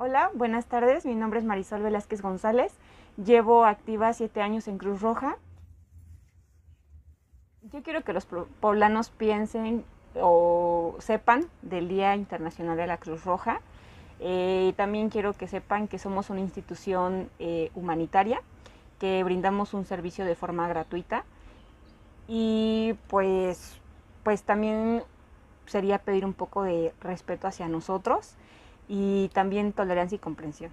Hola, buenas tardes. Mi nombre es Marisol Velázquez González. Llevo activa siete años en Cruz Roja. Yo quiero que los poblanos piensen o sepan del Día Internacional de la Cruz Roja. Eh, también quiero que sepan que somos una institución eh, humanitaria, que brindamos un servicio de forma gratuita. Y pues, pues también sería pedir un poco de respeto hacia nosotros y también tolerancia y comprensión.